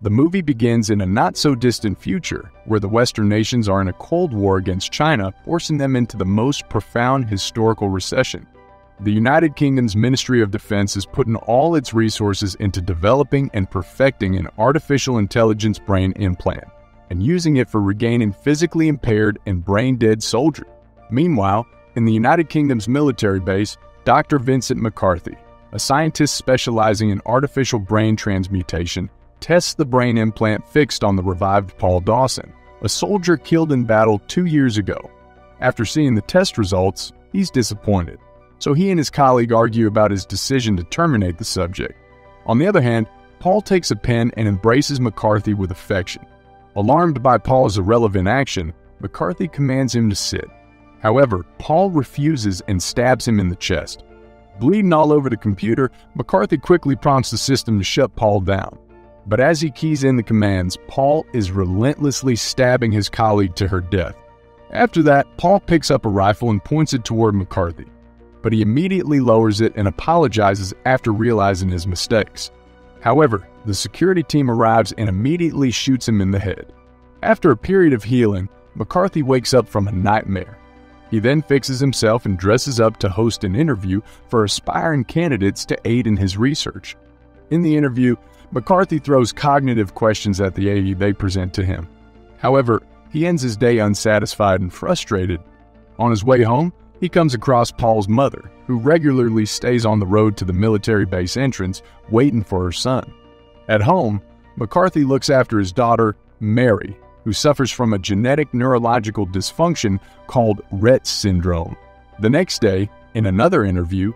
The movie begins in a not so distant future where the Western nations are in a Cold War against China, forcing them into the most profound historical recession. The United Kingdom's Ministry of Defense is putting all its resources into developing and perfecting an artificial intelligence brain implant and using it for regaining physically impaired and brain dead soldiers. Meanwhile, in the United Kingdom's military base, Dr. Vincent McCarthy, a scientist specializing in artificial brain transmutation, tests the brain implant fixed on the revived Paul Dawson, a soldier killed in battle two years ago. After seeing the test results, he's disappointed, so he and his colleague argue about his decision to terminate the subject. On the other hand, Paul takes a pen and embraces McCarthy with affection. Alarmed by Paul's irrelevant action, McCarthy commands him to sit. However, Paul refuses and stabs him in the chest. Bleeding all over the computer, McCarthy quickly prompts the system to shut Paul down. But as he keys in the commands, Paul is relentlessly stabbing his colleague to her death. After that, Paul picks up a rifle and points it toward McCarthy. But he immediately lowers it and apologizes after realizing his mistakes. However, the security team arrives and immediately shoots him in the head. After a period of healing, McCarthy wakes up from a nightmare. He then fixes himself and dresses up to host an interview for aspiring candidates to aid in his research. In the interview, McCarthy throws cognitive questions at the AI they present to him. However, he ends his day unsatisfied and frustrated. On his way home, he comes across Paul's mother, who regularly stays on the road to the military base entrance waiting for her son. At home, McCarthy looks after his daughter, Mary, who suffers from a genetic neurological dysfunction called Rett syndrome. The next day, in another interview,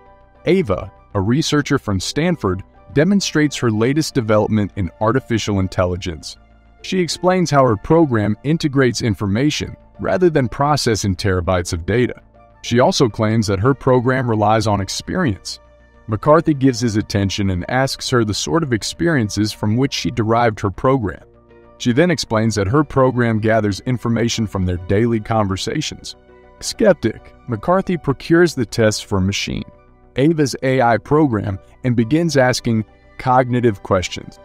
Ava, a researcher from Stanford, demonstrates her latest development in artificial intelligence. She explains how her program integrates information rather than processing terabytes of data. She also claims that her program relies on experience. McCarthy gives his attention and asks her the sort of experiences from which she derived her program. She then explains that her program gathers information from their daily conversations. Skeptic, McCarthy procures the tests for a machine. Ava's AI program and begins asking cognitive questions.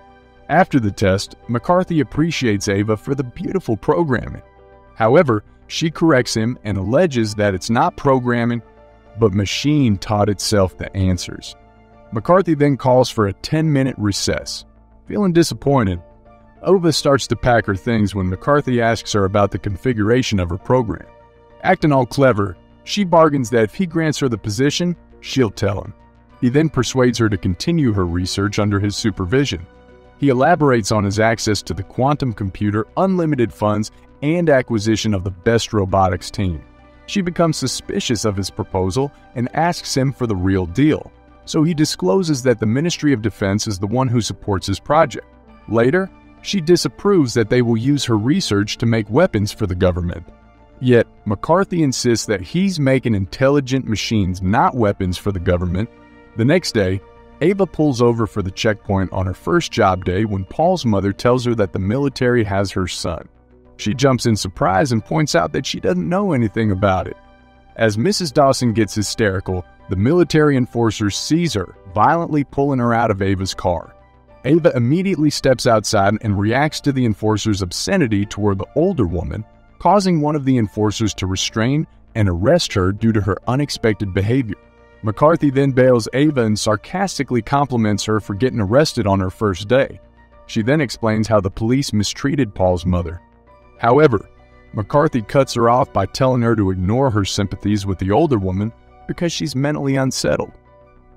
After the test, McCarthy appreciates Ava for the beautiful programming. However, she corrects him and alleges that it's not programming, but machine taught itself the answers. McCarthy then calls for a 10 minute recess. Feeling disappointed, Ava starts to pack her things when McCarthy asks her about the configuration of her program. Acting all clever, she bargains that if he grants her the position, She'll tell him. He then persuades her to continue her research under his supervision. He elaborates on his access to the quantum computer, unlimited funds, and acquisition of the best robotics team. She becomes suspicious of his proposal and asks him for the real deal, so he discloses that the Ministry of Defense is the one who supports his project. Later, she disapproves that they will use her research to make weapons for the government. Yet, McCarthy insists that he's making intelligent machines, not weapons for the government. The next day, Ava pulls over for the checkpoint on her first job day when Paul's mother tells her that the military has her son. She jumps in surprise and points out that she doesn't know anything about it. As Mrs. Dawson gets hysterical, the military enforcer sees her, violently pulling her out of Ava's car. Ava immediately steps outside and reacts to the enforcer's obscenity toward the older woman, causing one of the enforcers to restrain and arrest her due to her unexpected behavior. McCarthy then bails Ava and sarcastically compliments her for getting arrested on her first day. She then explains how the police mistreated Paul's mother. However, McCarthy cuts her off by telling her to ignore her sympathies with the older woman because she's mentally unsettled.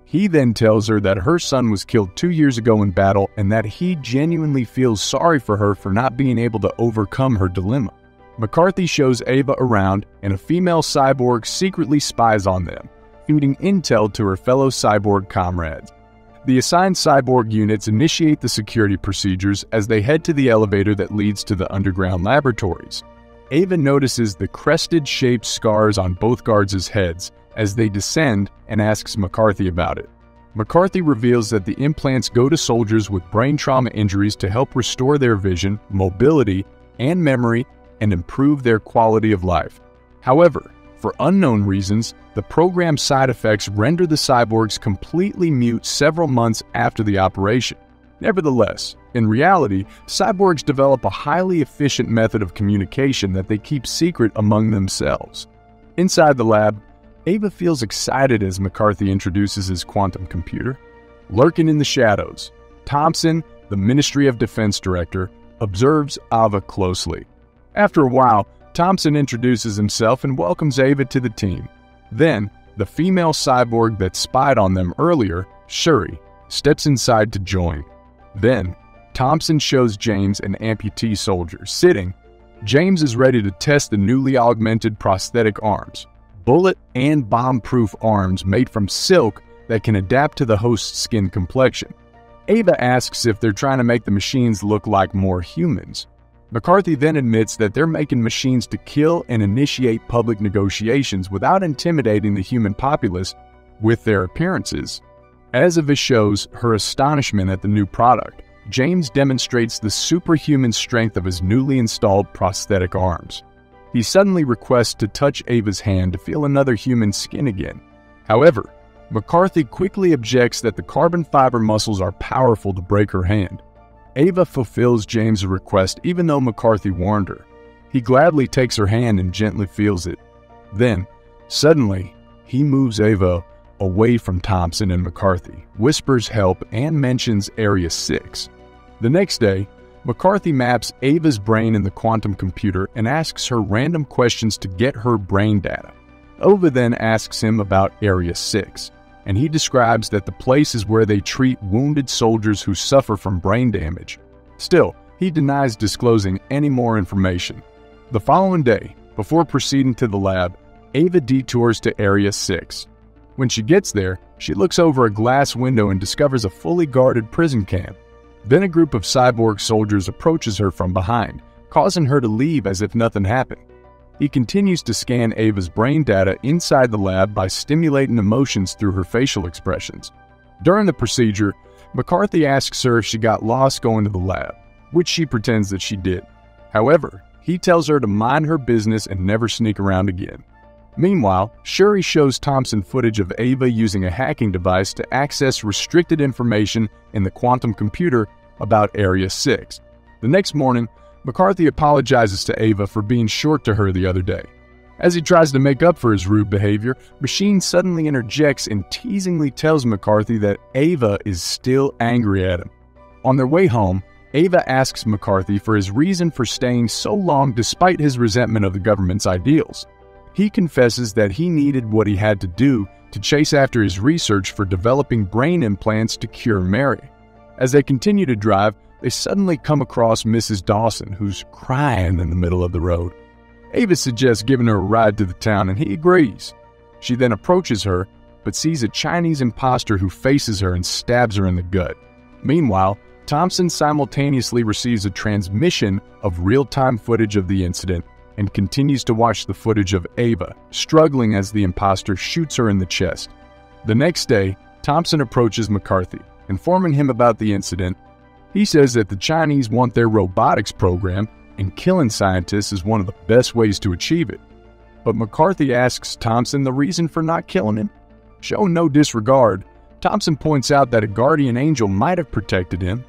He then tells her that her son was killed two years ago in battle and that he genuinely feels sorry for her for not being able to overcome her dilemma. McCarthy shows Ava around, and a female cyborg secretly spies on them, feeding intel to her fellow cyborg comrades. The assigned cyborg units initiate the security procedures as they head to the elevator that leads to the underground laboratories. Ava notices the crested shaped scars on both guards' heads as they descend and asks McCarthy about it. McCarthy reveals that the implants go to soldiers with brain trauma injuries to help restore their vision, mobility, and memory and improve their quality of life. However, for unknown reasons, the program's side effects render the cyborgs completely mute several months after the operation. Nevertheless, in reality, cyborgs develop a highly efficient method of communication that they keep secret among themselves. Inside the lab, Ava feels excited as McCarthy introduces his quantum computer. Lurking in the shadows, Thompson, the Ministry of Defense director, observes Ava closely. After a while, Thompson introduces himself and welcomes Ava to the team. Then, the female cyborg that spied on them earlier, Shuri, steps inside to join. Then, Thompson shows James an amputee soldier sitting. James is ready to test the newly augmented prosthetic arms, bullet and bomb-proof arms made from silk that can adapt to the host's skin complexion. Ava asks if they're trying to make the machines look like more humans. McCarthy then admits that they're making machines to kill and initiate public negotiations without intimidating the human populace with their appearances. As Ava shows her astonishment at the new product, James demonstrates the superhuman strength of his newly installed prosthetic arms. He suddenly requests to touch Ava's hand to feel another human skin again. However, McCarthy quickly objects that the carbon fiber muscles are powerful to break her hand. Ava fulfills James' request even though McCarthy warned her. He gladly takes her hand and gently feels it. Then, suddenly, he moves Ava away from Thompson and McCarthy, whispers help, and mentions Area 6. The next day, McCarthy maps Ava's brain in the quantum computer and asks her random questions to get her brain data. Ava then asks him about Area 6 and he describes that the place is where they treat wounded soldiers who suffer from brain damage. Still, he denies disclosing any more information. The following day, before proceeding to the lab, Ava detours to Area 6. When she gets there, she looks over a glass window and discovers a fully guarded prison camp. Then a group of cyborg soldiers approaches her from behind, causing her to leave as if nothing happened. He continues to scan Ava's brain data inside the lab by stimulating emotions through her facial expressions. During the procedure, McCarthy asks her if she got lost going to the lab, which she pretends that she did. However, he tells her to mind her business and never sneak around again. Meanwhile, Shuri shows Thompson footage of Ava using a hacking device to access restricted information in the quantum computer about Area 6. The next morning, McCarthy apologizes to Ava for being short to her the other day. As he tries to make up for his rude behavior, Machine suddenly interjects and teasingly tells McCarthy that Ava is still angry at him. On their way home, Ava asks McCarthy for his reason for staying so long despite his resentment of the government's ideals. He confesses that he needed what he had to do to chase after his research for developing brain implants to cure Mary. As they continue to drive, they suddenly come across Mrs. Dawson, who's crying in the middle of the road. Ava suggests giving her a ride to the town, and he agrees. She then approaches her, but sees a Chinese impostor who faces her and stabs her in the gut. Meanwhile, Thompson simultaneously receives a transmission of real time footage of the incident and continues to watch the footage of Ava, struggling as the impostor shoots her in the chest. The next day, Thompson approaches McCarthy, informing him about the incident he says that the Chinese want their robotics program, and killing scientists is one of the best ways to achieve it. But McCarthy asks Thompson the reason for not killing him. Showing no disregard, Thompson points out that a guardian angel might have protected him.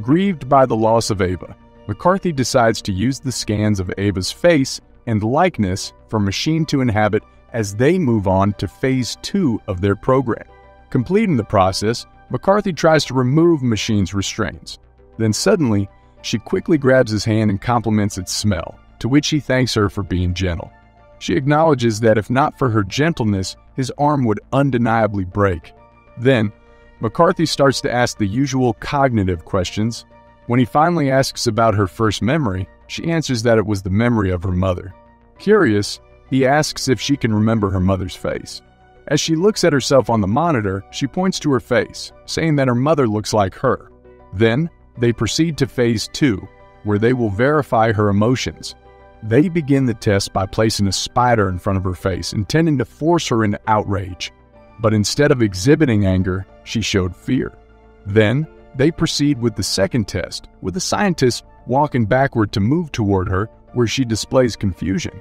Grieved by the loss of Ava, McCarthy decides to use the scans of Ava's face and likeness for Machine to inhabit as they move on to phase two of their program. Completing the process, McCarthy tries to remove Machine's restraints. Then suddenly, she quickly grabs his hand and compliments its smell, to which he thanks her for being gentle. She acknowledges that if not for her gentleness, his arm would undeniably break. Then, McCarthy starts to ask the usual cognitive questions. When he finally asks about her first memory, she answers that it was the memory of her mother. Curious, he asks if she can remember her mother's face. As she looks at herself on the monitor, she points to her face, saying that her mother looks like her. Then, they proceed to phase two, where they will verify her emotions. They begin the test by placing a spider in front of her face, intending to force her into outrage. But instead of exhibiting anger, she showed fear. Then, they proceed with the second test, with the scientist walking backward to move toward her, where she displays confusion.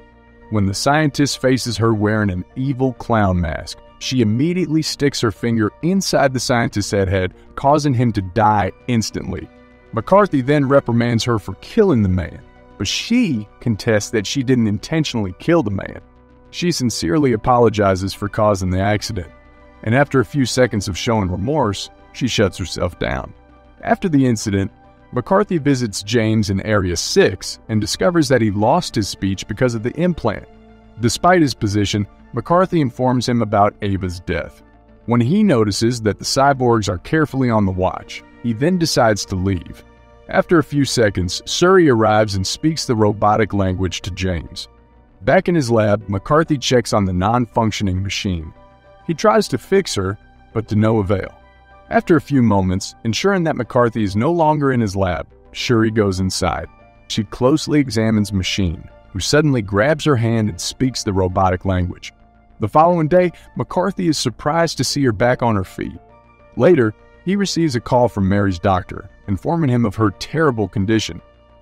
When the scientist faces her wearing an evil clown mask, she immediately sticks her finger inside the scientist's head, causing him to die instantly. McCarthy then reprimands her for killing the man, but she contests that she didn't intentionally kill the man. She sincerely apologizes for causing the accident, and after a few seconds of showing remorse, she shuts herself down. After the incident, McCarthy visits James in Area 6 and discovers that he lost his speech because of the implant. Despite his position, McCarthy informs him about Ava's death. When he notices that the cyborgs are carefully on the watch, he then decides to leave. After a few seconds, Suri arrives and speaks the robotic language to James. Back in his lab, McCarthy checks on the non functioning machine. He tries to fix her, but to no avail. After a few moments, ensuring that McCarthy is no longer in his lab, Shuri goes inside. She closely examines Machine, who suddenly grabs her hand and speaks the robotic language. The following day, McCarthy is surprised to see her back on her feet. Later, he receives a call from Mary's doctor, informing him of her terrible condition.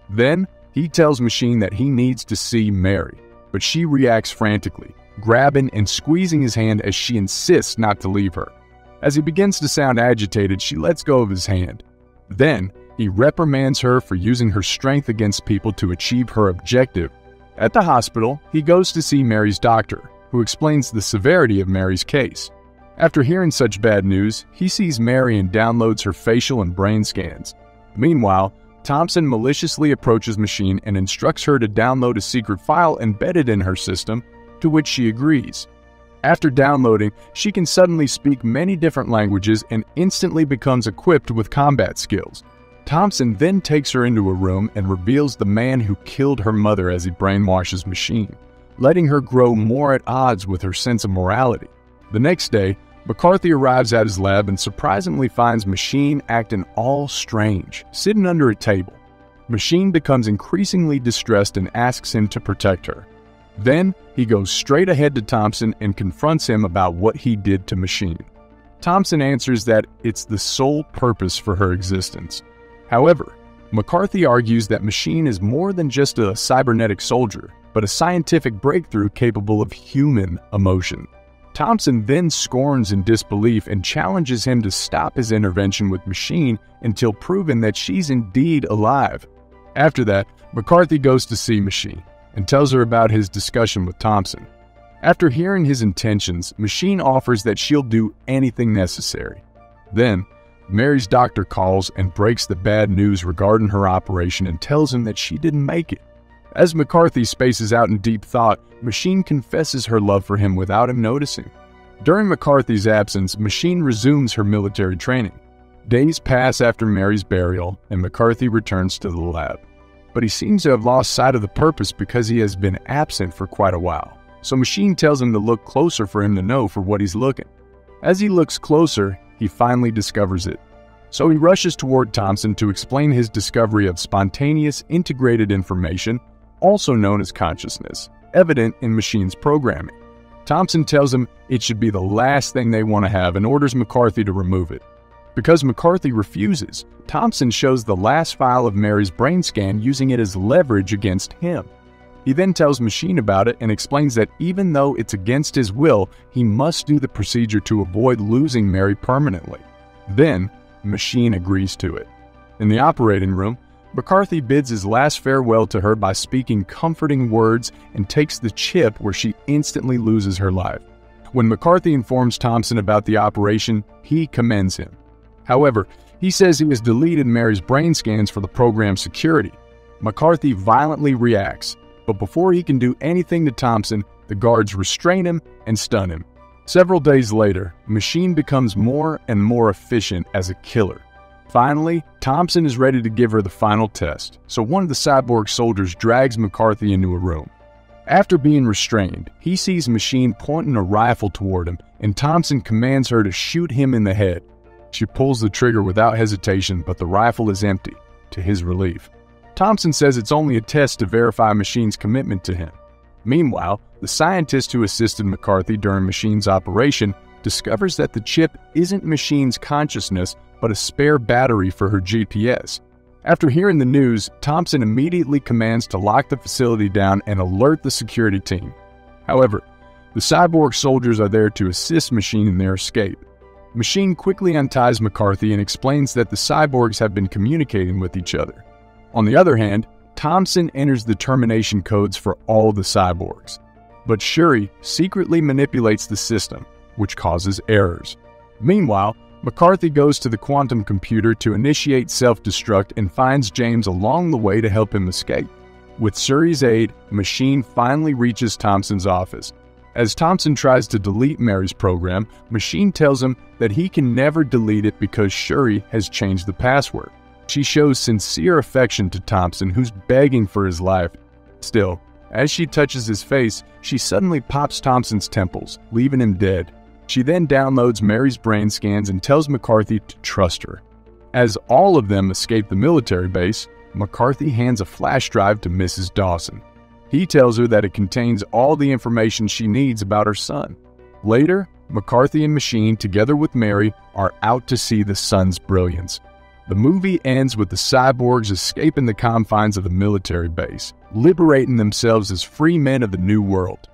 Then, he tells Machine that he needs to see Mary, but she reacts frantically, grabbing and squeezing his hand as she insists not to leave her. As he begins to sound agitated, she lets go of his hand. Then, he reprimands her for using her strength against people to achieve her objective. At the hospital, he goes to see Mary's doctor, who explains the severity of Mary's case. After hearing such bad news, he sees Mary and downloads her facial and brain scans. Meanwhile, Thompson maliciously approaches Machine and instructs her to download a secret file embedded in her system, to which she agrees. After downloading, she can suddenly speak many different languages and instantly becomes equipped with combat skills. Thompson then takes her into a room and reveals the man who killed her mother as he brainwashes Machine, letting her grow more at odds with her sense of morality. The next day, McCarthy arrives at his lab and surprisingly finds Machine acting all strange, sitting under a table. Machine becomes increasingly distressed and asks him to protect her. Then, he goes straight ahead to Thompson and confronts him about what he did to Machine. Thompson answers that it's the sole purpose for her existence. However, McCarthy argues that Machine is more than just a cybernetic soldier, but a scientific breakthrough capable of human emotion. Thompson then scorns in disbelief and challenges him to stop his intervention with Machine until proven that she's indeed alive. After that, McCarthy goes to see Machine and tells her about his discussion with Thompson. After hearing his intentions, Machine offers that she'll do anything necessary. Then, Mary's doctor calls and breaks the bad news regarding her operation and tells him that she didn't make it. As McCarthy spaces out in deep thought, Machine confesses her love for him without him noticing. During McCarthy's absence, Machine resumes her military training. Days pass after Mary's burial, and McCarthy returns to the lab but he seems to have lost sight of the purpose because he has been absent for quite a while. So Machine tells him to look closer for him to know for what he's looking. As he looks closer, he finally discovers it. So he rushes toward Thompson to explain his discovery of spontaneous integrated information, also known as consciousness, evident in Machine's programming. Thompson tells him it should be the last thing they want to have and orders McCarthy to remove it. Because McCarthy refuses, Thompson shows the last file of Mary's brain scan using it as leverage against him. He then tells Machine about it and explains that even though it's against his will, he must do the procedure to avoid losing Mary permanently. Then, Machine agrees to it. In the operating room, McCarthy bids his last farewell to her by speaking comforting words and takes the chip where she instantly loses her life. When McCarthy informs Thompson about the operation, he commends him. However, he says he has deleted Mary's brain scans for the program's security. McCarthy violently reacts, but before he can do anything to Thompson, the guards restrain him and stun him. Several days later, Machine becomes more and more efficient as a killer. Finally, Thompson is ready to give her the final test, so one of the cyborg soldiers drags McCarthy into a room. After being restrained, he sees Machine pointing a rifle toward him, and Thompson commands her to shoot him in the head. She pulls the trigger without hesitation, but the rifle is empty, to his relief. Thompson says it's only a test to verify Machine's commitment to him. Meanwhile, the scientist who assisted McCarthy during Machine's operation discovers that the chip isn't Machine's consciousness, but a spare battery for her GPS. After hearing the news, Thompson immediately commands to lock the facility down and alert the security team. However, The cyborg soldiers are there to assist Machine in their escape. Machine quickly unties McCarthy and explains that the cyborgs have been communicating with each other. On the other hand, Thompson enters the termination codes for all the cyborgs. But Shuri secretly manipulates the system, which causes errors. Meanwhile, McCarthy goes to the quantum computer to initiate self destruct and finds James along the way to help him escape. With Shuri's aid, Machine finally reaches Thompson's office. As Thompson tries to delete Mary's program, Machine tells him that he can never delete it because Shuri has changed the password. She shows sincere affection to Thompson, who's begging for his life. Still, as she touches his face, she suddenly pops Thompson's temples, leaving him dead. She then downloads Mary's brain scans and tells McCarthy to trust her. As all of them escape the military base, McCarthy hands a flash drive to Mrs. Dawson. He tells her that it contains all the information she needs about her son. Later, McCarthy and Machine, together with Mary, are out to see the sun's brilliance. The movie ends with the cyborgs escaping the confines of the military base, liberating themselves as free men of the New World.